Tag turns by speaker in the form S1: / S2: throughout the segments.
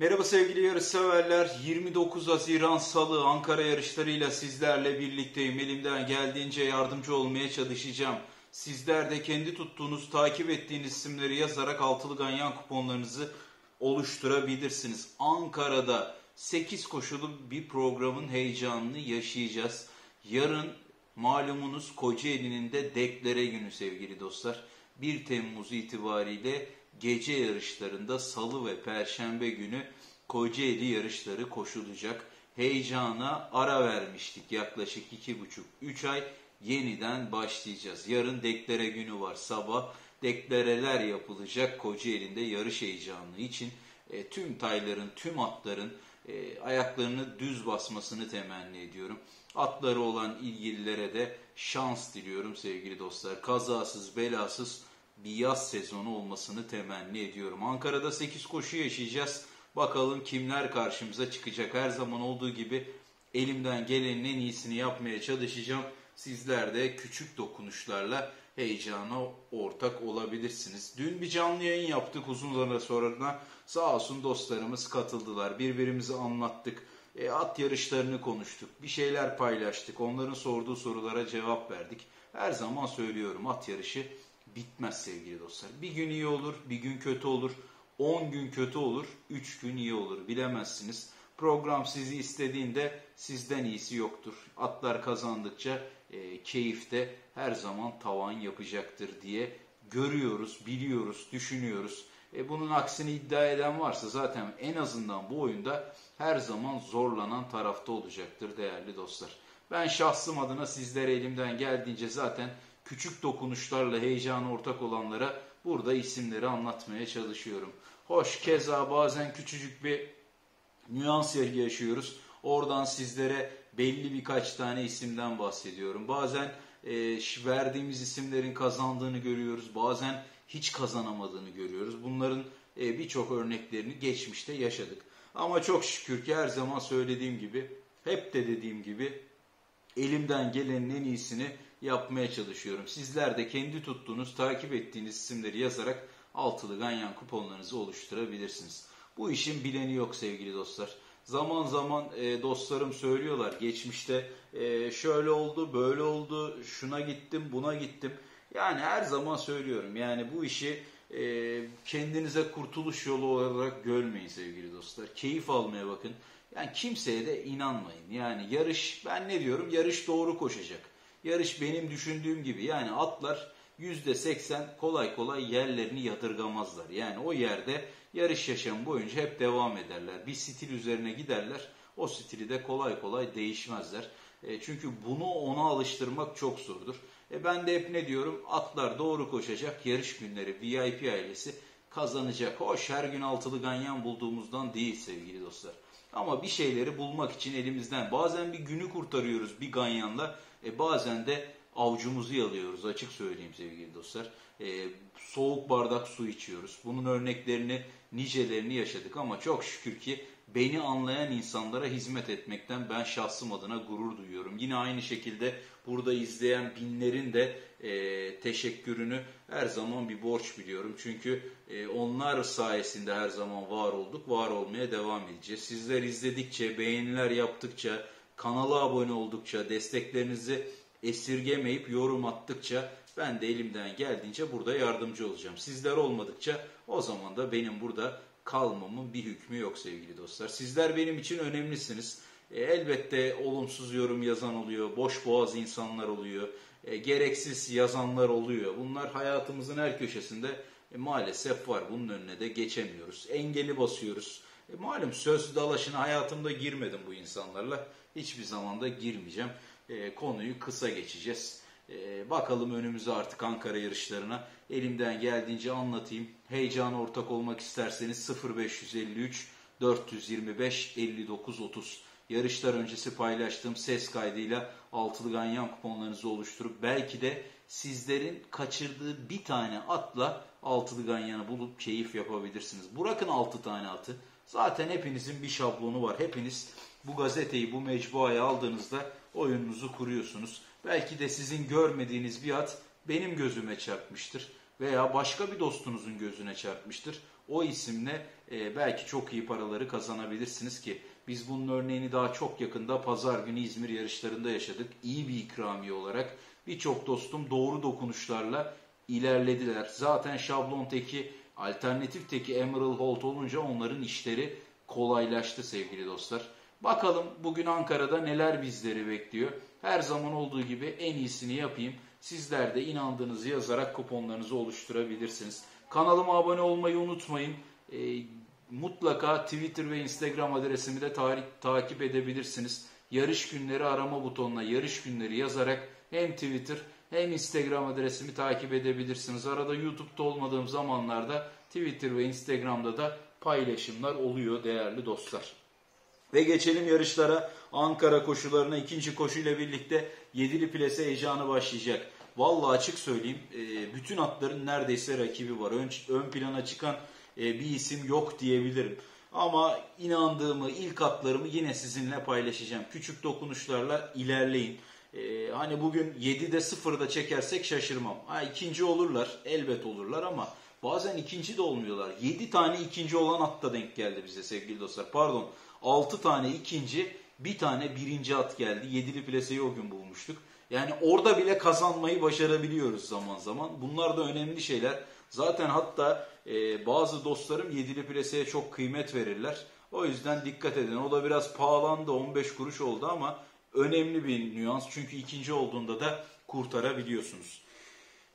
S1: Merhaba sevgili yarış severler. 29 Haziran Salı Ankara yarışlarıyla sizlerle birlikteyim. Elimden geldiğince yardımcı olmaya çalışacağım. Sizler de kendi tuttuğunuz, takip ettiğiniz isimleri yazarak altılı ganyan kuponlarınızı oluşturabilirsiniz. Ankara'da 8 koşulu bir programın heyecanını yaşayacağız. Yarın malumunuz Kocaeli'nin de deklare günü sevgili dostlar. 1 Temmuz itibariyle gece yarışlarında salı ve perşembe günü Kocaeli yarışları koşulacak. Heyecana ara vermiştik yaklaşık 2,5-3 ay yeniden başlayacağız. Yarın deklare günü var sabah. Deklareler yapılacak Kocaeli'nde yarış heyecanı için e, tüm tayların, tüm atların e, ayaklarını düz basmasını temenni ediyorum. Atları olan ilgililere de şans diliyorum sevgili dostlar. Kazasız, belasız bir yaz sezonu olmasını temenni ediyorum. Ankara'da 8 koşu yaşayacağız. Bakalım kimler karşımıza çıkacak. Her zaman olduğu gibi elimden gelenin en iyisini yapmaya çalışacağım. Sizler de küçük dokunuşlarla heyecana ortak olabilirsiniz. Dün bir canlı yayın yaptık uzun zaman sonra. Sağ olsun dostlarımız katıldılar. Birbirimizi anlattık. E, at yarışlarını konuştuk. Bir şeyler paylaştık. Onların sorduğu sorulara cevap verdik. Her zaman söylüyorum at yarışı bitmez sevgili dostlar. Bir gün iyi olur, bir gün kötü olur. 10 gün kötü olur, 3 gün iyi olur. Bilemezsiniz. Program sizi istediğinde sizden iyisi yoktur. Atlar kazandıkça e, keyifte her zaman tavan yapacaktır diye görüyoruz, biliyoruz, düşünüyoruz. E, bunun aksini iddia eden varsa zaten en azından bu oyunda her zaman zorlanan tarafta olacaktır değerli dostlar. Ben şahsım adına sizlere elimden geldiğince zaten küçük dokunuşlarla heyecana ortak olanlara burada isimleri anlatmaya çalışıyorum. Hoş keza bazen küçücük bir nüans yaşıyoruz. Oradan sizlere belli birkaç tane isimden bahsediyorum. Bazen e, verdiğimiz isimlerin kazandığını görüyoruz. Bazen hiç kazanamadığını görüyoruz. Bunların e, birçok örneklerini geçmişte yaşadık. Ama çok şükür ki her zaman söylediğim gibi, hep de dediğim gibi elimden gelenin en iyisini yapmaya çalışıyorum. Sizler de kendi tuttuğunuz, takip ettiğiniz isimleri yazarak altılı ganyan kuponlarınızı oluşturabilirsiniz. Bu işin bileni yok sevgili dostlar. Zaman zaman e, dostlarım söylüyorlar geçmişte e, şöyle oldu, böyle oldu, şuna gittim, buna gittim. Yani her zaman söylüyorum yani bu işi e, kendinize kurtuluş yolu olarak görmeyin sevgili dostlar. Keyif almaya bakın. Yani kimseye de inanmayın. Yani yarış ben ne diyorum yarış doğru koşacak. Yarış benim düşündüğüm gibi yani atlar %80 kolay kolay yerlerini yadırgamazlar. Yani o yerde yarış yaşamı boyunca hep devam ederler. Bir stil üzerine giderler. O stili de kolay kolay değişmezler. E, çünkü bunu ona alıştırmak çok zordur. E, ben de hep ne diyorum? Atlar doğru koşacak. Yarış günleri VIP ailesi kazanacak. Hoş her gün altılı ganyan bulduğumuzdan değil sevgili dostlar. Ama bir şeyleri bulmak için elimizden bazen bir günü kurtarıyoruz bir ganyanla. E, bazen de avcumuzu yalıyoruz açık söyleyeyim sevgili dostlar. E, soğuk bardak su içiyoruz. Bunun örneklerini nicelerini yaşadık ama çok şükür ki beni anlayan insanlara hizmet etmekten ben şahsım adına gurur duyuyorum. Yine aynı şekilde burada izleyen binlerin de e, teşekkürünü her zaman bir borç biliyorum. Çünkü e, onlar sayesinde her zaman var olduk, var olmaya devam edeceğiz. Sizler izledikçe, beğeniler yaptıkça, kanala abone oldukça, desteklerinizi esirgemeyip yorum attıkça ben de elimden geldiğince burada yardımcı olacağım. Sizler olmadıkça o zaman da benim burada kalmamın bir hükmü yok sevgili dostlar. Sizler benim için önemlisiniz. E, elbette olumsuz yorum yazan oluyor, boş boğaz insanlar oluyor, e, gereksiz yazanlar oluyor. Bunlar hayatımızın her köşesinde e, maalesef var. Bunun önüne de geçemiyoruz. Engeli basıyoruz. E, malum söz dalaşına hayatımda girmedim bu insanlarla. Hiçbir zamanda girmeyeceğim. E, konuyu kısa geçeceğiz. E, bakalım önümüze artık Ankara yarışlarına. Elimden geldiğince anlatayım. Heyecan ortak olmak isterseniz 0553 425 59 30 yarışlar öncesi paylaştığım ses kaydıyla altılı ganyan kuponlarınızı oluşturup belki de sizlerin kaçırdığı bir tane atla altılı ganyanı bulup keyif yapabilirsiniz. Bırakın altı tane atı. Zaten hepinizin bir şablonu var. Hepiniz bu gazeteyi, bu mecbuayı aldığınızda oyununuzu kuruyorsunuz. Belki de sizin görmediğiniz bir at benim gözüme çarpmıştır veya başka bir dostunuzun gözüne çarpmıştır. O isimle e, belki çok iyi paraları kazanabilirsiniz ki biz bunun örneğini daha çok yakında pazar günü İzmir yarışlarında yaşadık. İyi bir ikramiye olarak birçok dostum doğru dokunuşlarla ilerlediler. Zaten şablon teki, alternatif teki Emerald Holt olunca onların işleri kolaylaştı sevgili dostlar. Bakalım bugün Ankara'da neler bizleri bekliyor. Her zaman olduğu gibi en iyisini yapayım. Sizler de inandığınızı yazarak kuponlarınızı oluşturabilirsiniz. Kanalıma abone olmayı unutmayın. E, mutlaka Twitter ve Instagram adresimi de tarih, takip edebilirsiniz. Yarış günleri arama butonuna yarış günleri yazarak hem Twitter hem Instagram adresimi takip edebilirsiniz. Arada YouTube'da olmadığım zamanlarda Twitter ve Instagram'da da paylaşımlar oluyor değerli dostlar. Ve geçelim yarışlara. Ankara koşularına ikinci koşuyla birlikte yedili plase heyecanı başlayacak. Vallahi açık söyleyeyim e, bütün atların neredeyse rakibi var. Ön, ön plana çıkan e, bir isim yok diyebilirim. Ama inandığımı, ilk atlarımı yine sizinle paylaşacağım. Küçük dokunuşlarla ilerleyin. Ee, hani bugün 7'de 0'da çekersek şaşırmam. Ha ikinci olurlar, elbet olurlar ama bazen ikinci de olmuyorlar. 7 tane ikinci olan at da denk geldi bize sevgili dostlar. Pardon 6 tane ikinci, bir tane birinci at geldi. Yedili plaseyi o gün bulmuştuk. Yani orada bile kazanmayı başarabiliyoruz zaman zaman. Bunlar da önemli şeyler. Zaten hatta e, bazı dostlarım yedili plaseye çok kıymet verirler. O yüzden dikkat edin. O da biraz pahalandı 15 kuruş oldu ama önemli bir nüans. Çünkü ikinci olduğunda da kurtarabiliyorsunuz.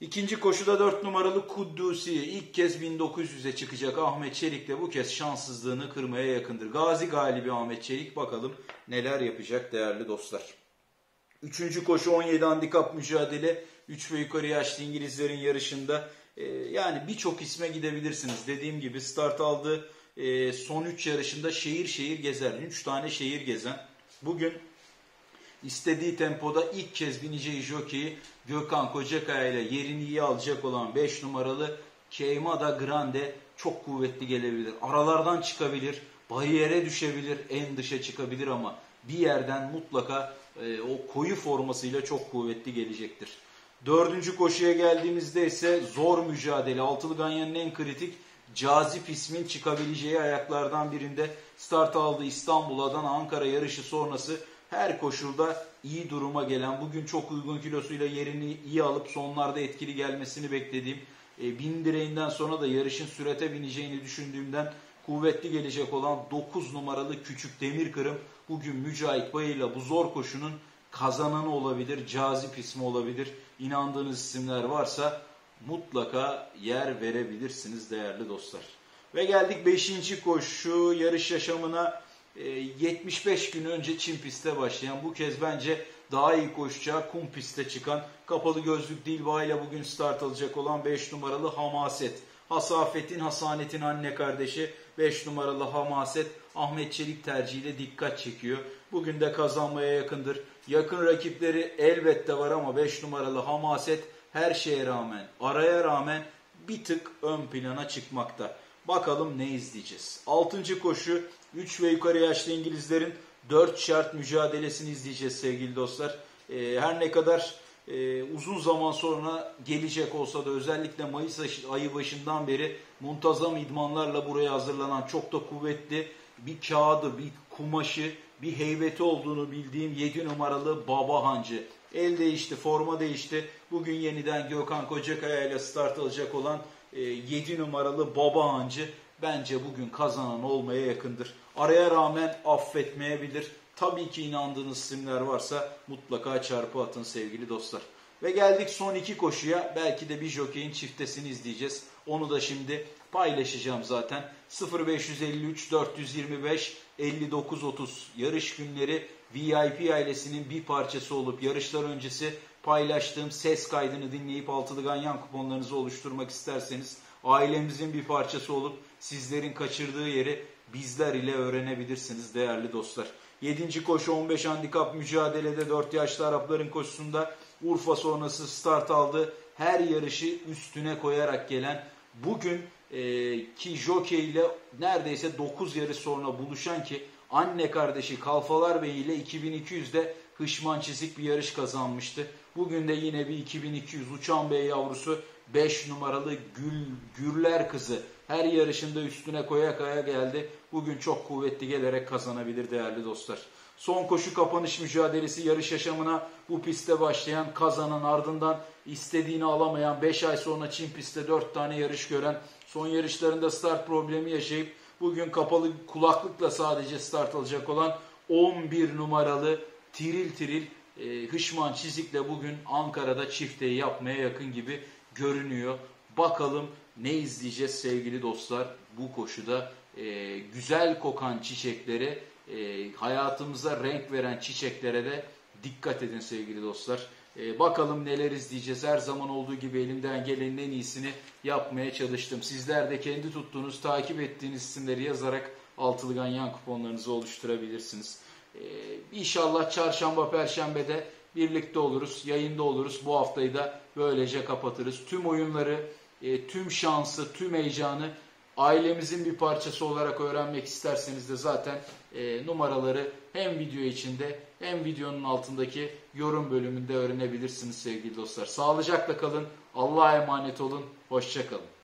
S1: İkinci koşuda 4 numaralı Kuddusi ilk kez 1900'e çıkacak Ahmet Çelik de bu kez şanssızlığını kırmaya yakındır. Gazi galibi Ahmet Çelik bakalım neler yapacak değerli dostlar. Üçüncü koşu 17 handikap mücadele. 3 ve yukarı yaşlı İngilizlerin yarışında e, yani birçok isme gidebilirsiniz. Dediğim gibi start aldı e, son 3 yarışında şehir şehir gezer. 3 tane şehir gezen. Bugün istediği tempoda ilk kez bineceği jockey Gökhan Kocakaya ile yerini iyi alacak olan 5 numaralı Keimada Grande çok kuvvetli gelebilir. Aralardan çıkabilir, bariyere düşebilir, en dışa çıkabilir ama bir yerden mutlaka e, o koyu formasıyla çok kuvvetli gelecektir. Dördüncü koşuya geldiğimizde ise zor mücadele. Altılı Ganyan'ın en kritik cazip ismin çıkabileceği ayaklardan birinde start aldı İstanbul'dan Ankara yarışı sonrası her koşulda iyi duruma gelen, bugün çok uygun kilosuyla yerini iyi alıp sonlarda etkili gelmesini beklediğim, e, bin direğinden sonra da yarışın sürete bineceğini düşündüğümden kuvvetli gelecek olan 9 numaralı Küçük Demir Kırım bugün Mücahit Bayı'yla bu zor koşunun kazananı olabilir, cazip ismi olabilir. İnandığınız isimler varsa mutlaka yer verebilirsiniz değerli dostlar. Ve geldik 5. koşu yarış yaşamına 75 e, gün önce Çin pistte başlayan bu kez bence daha iyi koşacağı kum pistte çıkan kapalı gözlük Dilba ile bugün start alacak olan 5 numaralı Hamaset. Hasafet'in, Hasanet'in anne kardeşi 5 numaralı Hamaset Ahmet Çelik tercihiyle dikkat çekiyor. Bugün de kazanmaya yakındır. Yakın rakipleri elbette var ama 5 numaralı Hamaset her şeye rağmen, araya rağmen bir tık ön plana çıkmakta. Bakalım ne izleyeceğiz. 6. koşu 3 ve yukarı yaşlı İngilizlerin 4 şart mücadelesini izleyeceğiz sevgili dostlar. Ee, her ne kadar e, uzun zaman sonra gelecek olsa da özellikle Mayıs ayı başından beri muntazam idmanlarla buraya hazırlanan çok da kuvvetli bir kağıdı, bir kumaşı, bir heybeti olduğunu bildiğim 7 numaralı Baba Hancı. El değişti, forma değişti. Bugün yeniden Gökhan Kocakaya ile start alacak olan 7 e, numaralı Baba Hancı bence bugün kazanan olmaya yakındır. Araya rağmen affetmeyebilir. Tabii ki inandığınız isimler varsa mutlaka çarpı atın sevgili dostlar. Ve geldik son iki koşuya. Belki de bir jokeyin çiftesini izleyeceğiz. Onu da şimdi paylaşacağım zaten. 0553 425 5930 yarış günleri VIP ailesinin bir parçası olup yarışlar öncesi paylaştığım ses kaydını dinleyip altılı ganyan kuponlarınızı oluşturmak isterseniz ailemizin bir parçası olup sizlerin kaçırdığı yeri bizler ile öğrenebilirsiniz değerli dostlar. 7. koşu 15 handikap mücadelede 4 yaşlı Arapların koşusunda Urfa sonrası start aldı. Her yarışı üstüne koyarak gelen bugün e, ki Jockey ile neredeyse 9 yarış sonra buluşan ki anne kardeşi Kalfalar Bey ile 2200'de hışman çizik bir yarış kazanmıştı. Bugün de yine bir 2200 Uçan Bey yavrusu 5 numaralı Gül, Gürler kızı Her yarışında üstüne koya kaya geldi. Bugün çok kuvvetli gelerek kazanabilir değerli dostlar. Son koşu kapanış mücadelesi yarış yaşamına bu pistte başlayan kazanan ardından istediğini alamayan 5 ay sonra Çin pistte 4 tane yarış gören son yarışlarında start problemi yaşayıp bugün kapalı kulaklıkla sadece start alacak olan 11 numaralı Tiril Tiril e, Hışman Çizik'le bugün Ankara'da çifteyi yapmaya yakın gibi görünüyor. Bakalım ne izleyeceğiz sevgili dostlar bu koşuda. E, güzel kokan çiçeklere, e, hayatımıza renk veren çiçeklere de dikkat edin sevgili dostlar. E, bakalım neler izleyeceğiz. Her zaman olduğu gibi elimden gelenin en iyisini yapmaya çalıştım. Sizler de kendi tuttuğunuz, takip ettiğiniz isimleri yazarak altılı ganyan kuponlarınızı oluşturabilirsiniz. Ee, inşallah çarşamba, perşembede birlikte oluruz, yayında oluruz. Bu haftayı da böylece kapatırız. Tüm oyunları, e, tüm şansı, tüm heyecanı ailemizin bir parçası olarak öğrenmek isterseniz de zaten e, numaraları hem video içinde hem videonun altındaki yorum bölümünde öğrenebilirsiniz sevgili dostlar. Sağlıcakla kalın, Allah'a emanet olun, hoşçakalın.